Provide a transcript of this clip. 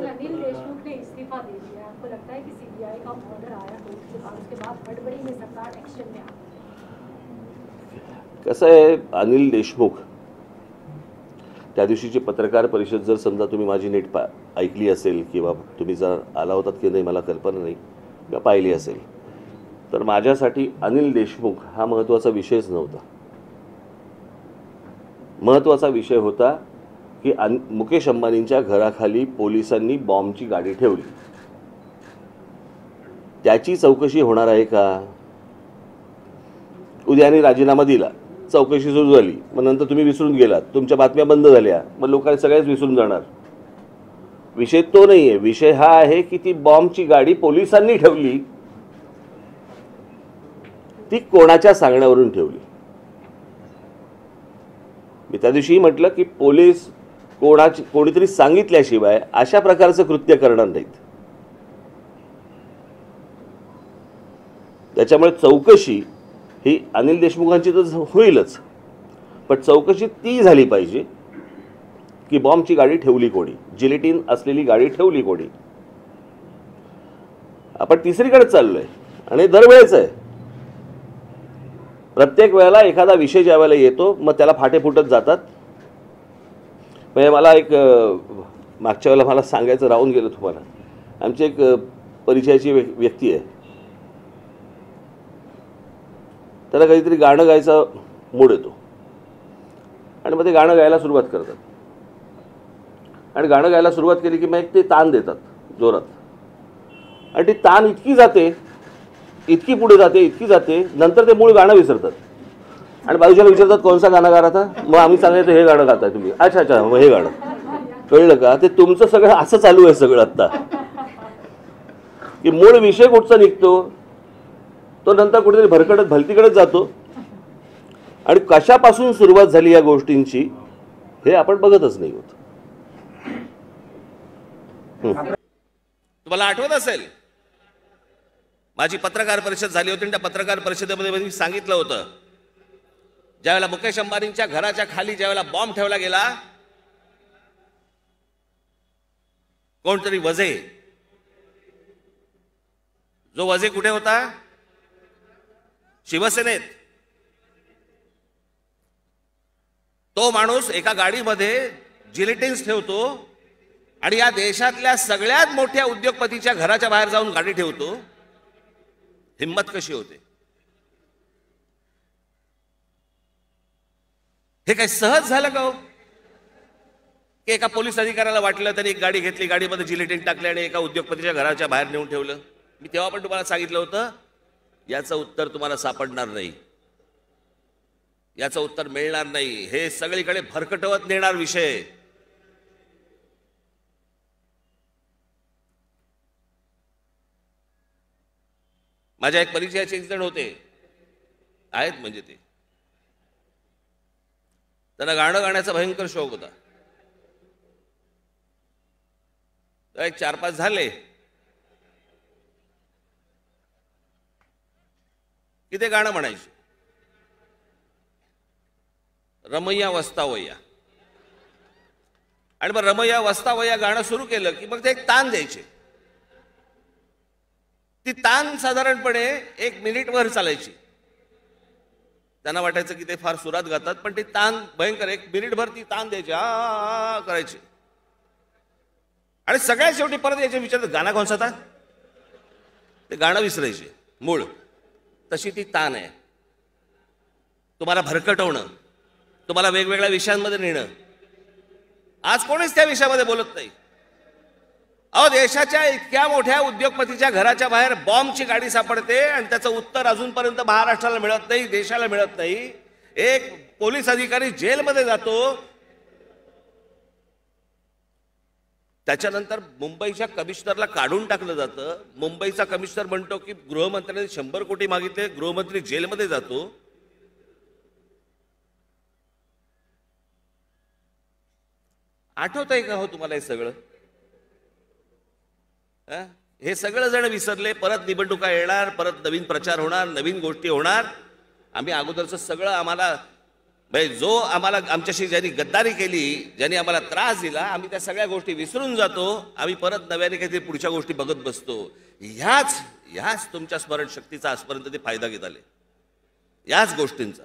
कल अनिल देशमुख ने इस्तीफा दे दिया। आपको लगता है कि सीबीआई का ऑर्डर आया कोर्ट और उसके बाद में सरकार एक्शन में आ कसं आहे अनिल देशमुख त्या दिवशीची पत्रकार परिषद जर समजा तुम्ही माझी नीट पा ऐकली असेल किंवा तुम्ही जर आला होतात की नाही मला कल्पना नाही किंवा पाहिली असेल तर माझ्यासाठी अनिल देशमुख हा महत्त्वाचा विषयच नव्हता. महत्त्वाचा विषय होता की अन मुकेश अंबानींच्या घराखाली पोलिसांनी बॉम्बची गाडी ठेवली. त्याची चौकशी होणार आहे का? उद्याने राजीनामा दिला. चौकशी सुरू झाली. मग नंतर तुम्ही विसरून गेलात. तुमच्या बातम्या बंद झाल्या. मग लोकांनी सगळ्याच विसरून जाणार. विषय तो नाही आहे विषय हा आहे की ती बॉम्बची गाडी पोलिसांनी ठेवली. ती कोणाच्या सांगण्यावरून ठेवली? मी त्या दिवशी म्हटलं की पोलीस कोणाची कोणीतरी सांगितल्याशिवाय अशा प्रकारचं कृत्य करणार नाहीत. त्याच्यामुळे चौकशी ही अनिल देशमुखांची तर होईलच. पण चौकशी ती झाली पाहिजे की बॉम्बची गाडी ठेवली कोणी? जिलेटिन असलेली गाडी ठेवली कोणी? आपण तिसरीकडे चाललोय आणि दरवेळेच आहे. प्रत्येक वेळेला एखादा विषय ज्या वेळेला येतो मग त्याला फाटे फुटत जातात. म्हणजे मला एक मागच्या वेळेला मला सांगायचं राहून गेलं तुम्हाला. आमची एक परिचयाची व्य- व्यक्ती आहे. त्याला काहीतरी गाणं गायचा मूड येतो. आणि मग ते गाणं गायला सुरुवात करतात. आणि गाणं गायला सुरुवात केली की मग एक ते ताण देतात जोरात. आणि ती ताण इतकी जाते इतकी पुढे जाते इतकी जाते नंतर ते मूळ गाणं विसरतात. आणि बाजूच्याला विचारतात कोणसा गाणं गा आता? मग आम्ही सांगायचं हे गाणं गाताय तुम्ही. अच्छा अच्छा मग हे गाणं. कळलं का? ते तुमचं सगळं असं चालू आहे सगळं आत्ता. की मूळ विषय कुठचा निघतो? तो नंतर कुठेतरी भरकडत भलतीकडेच जातो. आणि कशापासून सुरुवात झाली या गोष्टींची हे आपण बघतच नाही होत. तुम्हाला आठवत असेल? माझी पत्रकार परिषद झाली होती आणि त्या पत्रकार परिषदेमध्ये मी सांगितलं होतं ज्यावेळेला मुकेश अंबानींच्या घराच्या खाली ज्यावेळेला बॉम्ब ठेवला गेला कोणतरी वजे जो वजे कुठे होता? शिवसेनेत. तो माणूस एका गाडीमध्ये जिलेटिन्स ठेवतो आणि या देशातल्या सगळ्यात मोठ्या उद्योगपतीच्या घराच्या बाहेर जाऊन गाडी ठेवतो. हिंमत कशी होते? हे काय सहज झालं का हो? की एका पोलीस अधिकाऱ्याला वाटलं तरी एक गाडी घेतली गाडीमध्ये जिलेटिन टाकले आणि एका उद्योगपतीच्या घराच्या बाहेर नेऊन ठेवलं. मी तेव्हा पण तुम्हाला सांगितलं होतं याचं उत्तर तुम्हाला सापडणार नाही. याचं उत्तर मिळणार नाही. हे सगळीकडे भरकटवत नेणार विषय. माझ्या एक परिचयाचे एक जण होते. आहेत म्हणजे ते. त्यांना गाणं गाण्याचा भयंकर शौक होता. तर एक चार पाच झाले. की ते गाणं म्हणायचे. रमैया वस्तावया. आणि मग रमैया वस्तावया गाणं सुरू केलं की मग ते एक ताण द्यायचे. ती ताण साधारणपणे एक मिनिटभर चालायची. त्यांना वाटायचं की ते फार सुरात गातात पण ती ताण भयंकर एक मिनिटभर ती ताण द्यायची आ, करायची. आणि सगळ्यात शेवटी परत याचे विचार गाणं कोणचा ते गाणं विसरायचे मूळ. तशी ती ताण आहे. तुम्हाला भरकटवणं तुम्हाला वेगवेगळ्या विषयांमध्ये नेणं. आज कोणीच त्या विषयामध्ये बोलत नाही. अहो देशाच्या इतक्या मोठ्या उद्योगपतीच्या घराच्या बाहेर बॉम्बची गाडी सापडते आणि त्याचं उत्तर अजूनपर्यंत महाराष्ट्राला मिळत नाही देशाला मिळत नाही. एक पोलीस अधिकारी जेलमध्ये जातो. त्याच्यानंतर मुंबईच्या कमिशनरला काढून टाकलं जातं. मुंबईचा कमिशनर म्हणतो की गृहमंत्र्यांनी शंभर कोटी मागितले गृहमंत्री जेलमध्ये जातो. आठवत आहे का हो तुम्हाला हे सगळं? हे? सगळं जण विसरले परत निवडणुका येणार परत नवीन प्रचार होणार नवीन गोष्टी होणार. आम्ही अगोदरचं सगळं आम्हाला म्हणजे जो आम्हाला आमच्याशी ज्यांनी गद्दारी केली ज्यांनी आम्हाला त्रास दिला आम्ही त्या सगळ्या गोष्टी विसरून जातो. आम्ही परत नव्याने काहीतरी पुढच्या गोष्टी बघत बसतो. ह्याच ह्याच तुमच्या स्मरणशक्तीचा आजपर्यंत ते फायदा घेत आले. याच गोष्टींचा.